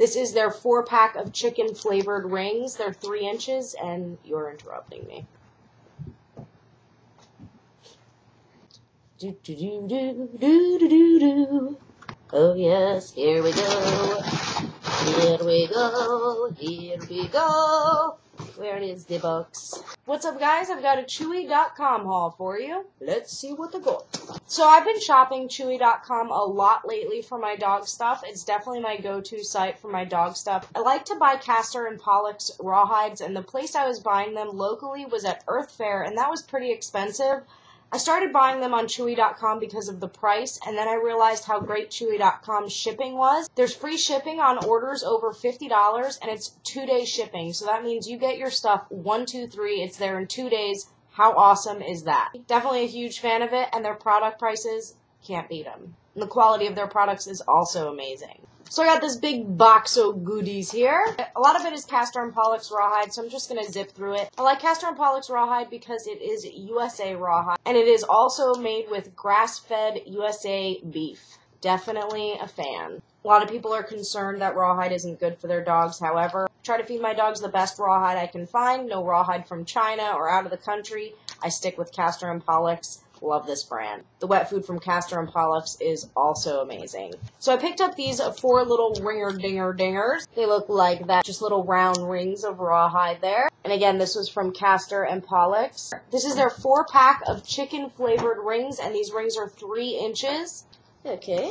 This is their four pack of chicken flavored rings. They're three inches, and you're interrupting me. Do do do do do do do do. Oh yes, here we go. Here we go. Here we go. Where is the box? What's up, guys? I've got a Chewy.com haul for you. Let's see what they got. So I've been shopping Chewy.com a lot lately for my dog stuff. It's definitely my go-to site for my dog stuff. I like to buy Castor and Pollux rawhides, and the place I was buying them locally was at Earth Fare, and that was pretty expensive. I started buying them on Chewy.com because of the price, and then I realized how great Chewy.com's shipping was. There's free shipping on orders over $50, and it's two day shipping. So that means you get your stuff one, two, three. It's there in two days. How awesome is that? Definitely a huge fan of it, and their product prices can't beat them. And the quality of their products is also amazing. So I got this big box of goodies here. A lot of it is Castor and Pollux rawhide, so I'm just to zip through it. I like Castor and Pollux rawhide because it is USA rawhide, and it is also made with grass-fed USA beef. Definitely a fan. A lot of people are concerned that rawhide isn't good for their dogs. However, I try to feed my dogs the best rawhide I can find. No rawhide from China or out of the country. I stick with Castor and Pollux. Love this brand. The wet food from Castor and Pollux is also amazing. So I picked up these four little ringer dinger dingers. They look like that, just little round rings of rawhide there. And again, this was from Castor and Pollux. This is their four pack of chicken flavored rings, and these rings are three inches. Okay.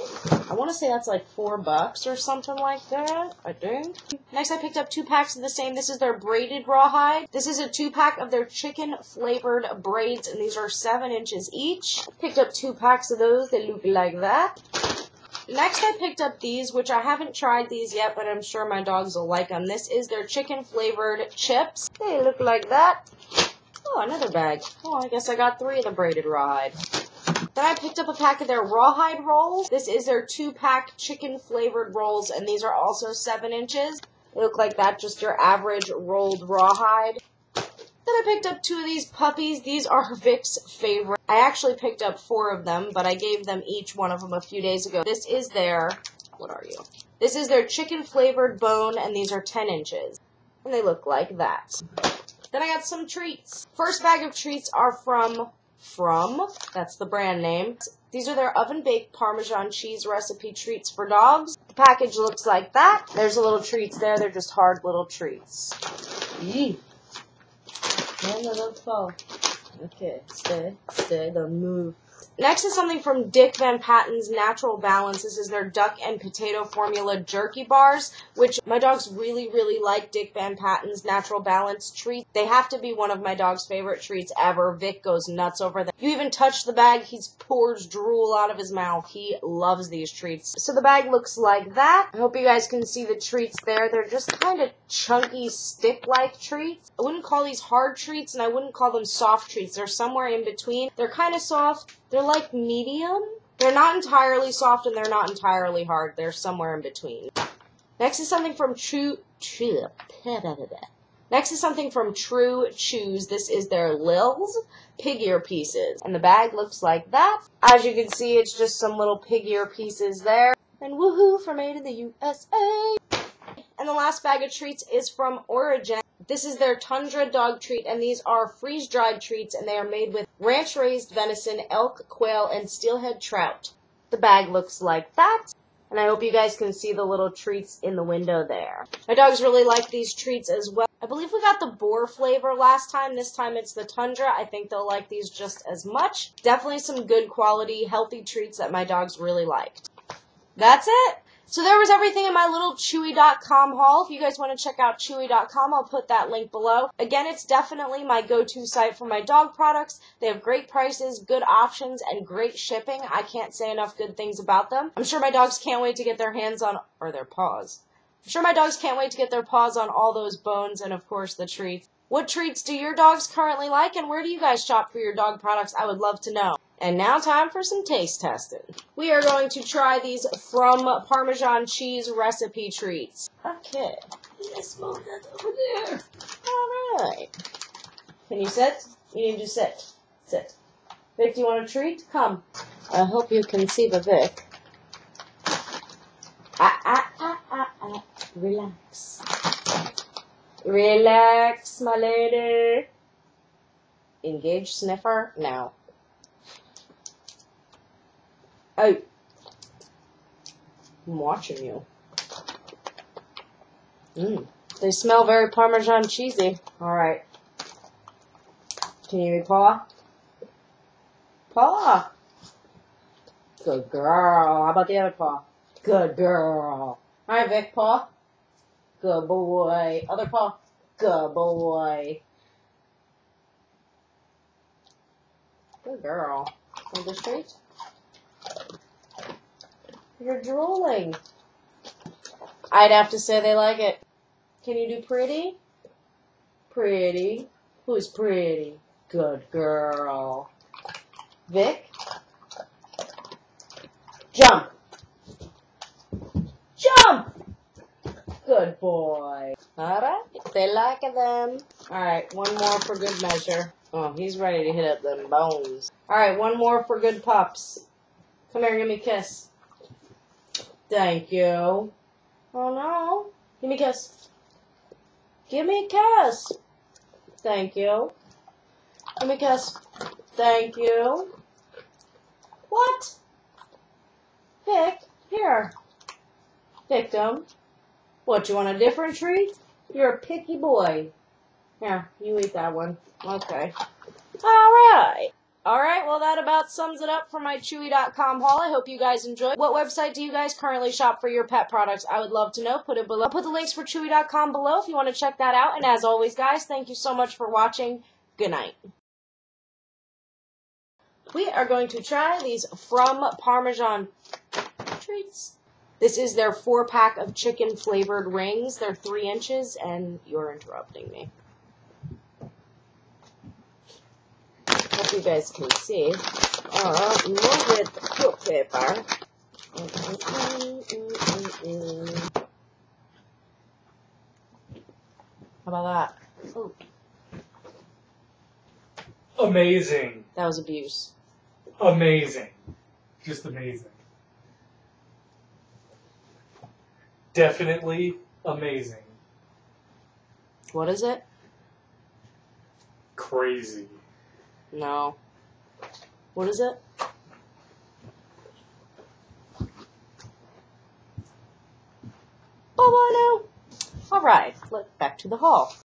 I want to say that's like four bucks or something like that. I think. Next, I picked up two packs of the same. This is their braided rawhide. This is a two pack of their chicken flavored braids, and these are seven inches each. Picked up two packs of those. They look like that. Next, I picked up these, which I haven't tried these yet, but I'm sure my dogs will like them. This is their chicken flavored chips. They look like that. Oh, another bag. Oh, I guess I got three of the braided rawhide. Then I picked up a pack of their rawhide rolls. This is their two pack chicken flavored rolls, and these are also seven inches. They look like that, just your average rolled rawhide. Then I picked up two of these puppies. These are Vic's favorite. I actually picked up four of them, but I gave them each one of them a few days ago. This is their, what are you? This is their chicken flavored bone, and these are 10 inches. And they look like that. Then I got some treats. First bag of treats are from Fromm, that's the brand name. These are their oven baked Parmesan cheese recipe treats for dogs. The package looks like that. There's a little treats there. They're just hard little treats. Yee. And fall. Okay, stay, stay, don't move. Next is something from Dick Van Patten's Natural Balance. This is their duck and potato formula jerky bars, which my dogs really, really like Dick Van Patten's Natural Balance treat. They have to be one of my dog's favorite treats ever. Vic goes nuts over them. You even touch the bag, he pours drool out of his mouth. He loves these treats. So the bag looks like that. I hope you guys can see the treats there. They're just kind of chunky, stick-like treats. I wouldn't call these hard treats, and I wouldn't call them soft treats. They're somewhere in between. They're kind of soft. They're like medium. They're not entirely soft and they're not entirely hard. They're somewhere in between. Next is something from True True. Next is something from True Chews. This is their Lils pig ear pieces. And the bag looks like that. As you can see, it's just some little pig ear pieces there. And woohoo for made in the USA. And the last bag of treats is from Orijen. This is their Tundra dog treat, and these are freeze dried treats, and they are made with ranch raised venison, elk, quail, and steelhead trout. The bag looks like that. And I hope you guys can see the little treats in the window there. My dogs really like these treats as well. I believe we got the boar flavor last time. This time it's the tundra. I think they'll like these just as much. Definitely some good quality, healthy treats that my dogs really liked. That's it. So there was everything in my little Chewy.com haul. If you guys want to check out Chewy.com, I'll put that link below. Again, it's definitely my go-to site for my dog products. They have great prices, good options, and great shipping. I can't say enough good things about them. I'm sure my dogs can't wait to get their hands on, or their paws. I'm sure my dogs can't wait to get their paws on all those bones and, of course, the treats. What treats do your dogs currently like, and where do you guys shop for your dog products? I would love to know. And now time for some taste testing. We are going to try these Fromm Parmesan cheese recipe treats. Okay. Let's move that over there. Alright. Can you sit? You need to sit. Sit. Vic, do you want a treat? Come. I hope you can see the Vic. Ah, ah, ah, ah. uh, relax. Relax, my lady. Engage sniffer now. I'm watching you. Mmm. They smell very Parmesan cheesy. Alright. Can you paw? Paw! Good girl. How about the other paw? Good girl. Alright, Vic, paw. Good boy. Other paw. Good boy. Good girl. Want treat? You're drooling. I'd have to say they like it. Can you do pretty? Pretty. Who's pretty? Good girl. Vic? Jump. Jump! Good boy. Alright, they like them. Alright, one more for good measure. Oh, he's ready to hit up them bones. Alright, one more for good pups. Come here, give me a kiss. Thank you. Oh no. Give me a kiss. Give me a kiss. Thank you. Give me a kiss. Thank you. What? Vic, here. Victim. What, you want a different treat? You're a picky boy. Here, you eat that one. Okay. Alright. Alright, well that about sums it up for my Chewy.com haul. I hope you guys enjoyed. What website do you guys currently shop for your pet products? I would love to know. Put it below. I'll put the links for Chewy.com below if you want to check that out. And as always, guys, thank you so much for watching. Good night. We are going to try these Fromm Parmesan treats. This is their four pack of chicken flavored rings. They're three inches, and you're interrupting me. You guys can see. Uh, move with quilt paper. How about that? Oh, Amazing. that was abuse. Amazing. Just amazing. Definitely amazing. What is it? Crazy. No. What is it? Oh, I know. All right, let back to the haul.